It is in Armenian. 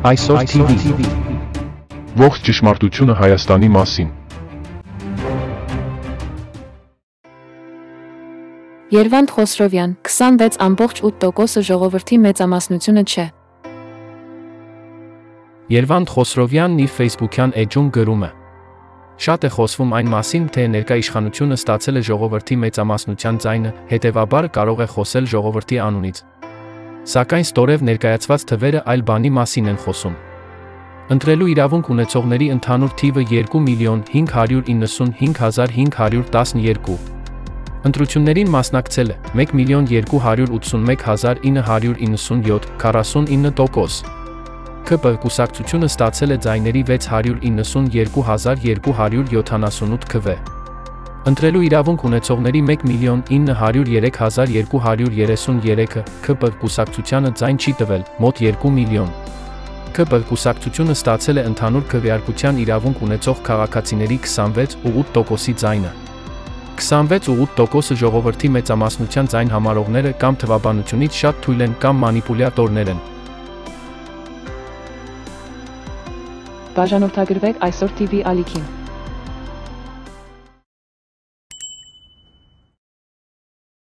Այսօր TV Ողջ ճշմարտությունը Հայաստանի մասին։ Երվանդ Խոսրովյան 26.8%-ը ժողովրդի մեծամասնությունը չէ։ Երվանդ Խոսրովյանն իր Facebook-յան էջում գրում է. Շատ է խոսվում այն մասին, թե ներկա իշխանությունը ստացել է ժողովրդի մեծամասնության ձայնը, հետևաբար կարող է խոսել ժողովրդի անունից։ Սակայն ստորև ներկայացված թվերը այլ բանի մասին են խոսում։ Ընտրելու իրավունք ունեցողների ընդհանուր թիվը 2 միլիոն 595512։ Ընտրություններին մասնակցել է 1 միլիոն 281997 49%։ ԿՊ կուսակցությունը ստացել է ձայների 692278 քվ։ Ընտրելու իրավունք ունեցողների 1 միլիոն 903233-ը ԿՊ կուսակցությանը ձայն չի տվել, մոտ 2 միլիոն։ ԿՊ կուսակցությունը ստացել է ընդհանուր քվեարկության իրավունք ունեցող քաղաքացիների 26.8%-ի ձայնը։ 26.8%-ը ժողովրդի մեծամասնության ձայն համարողները կամ թվաբանությունից շատ թույլ են կամ մանիպուլյատորներ են։ Բաժանորդագրվեք այսօր TV ալիքին։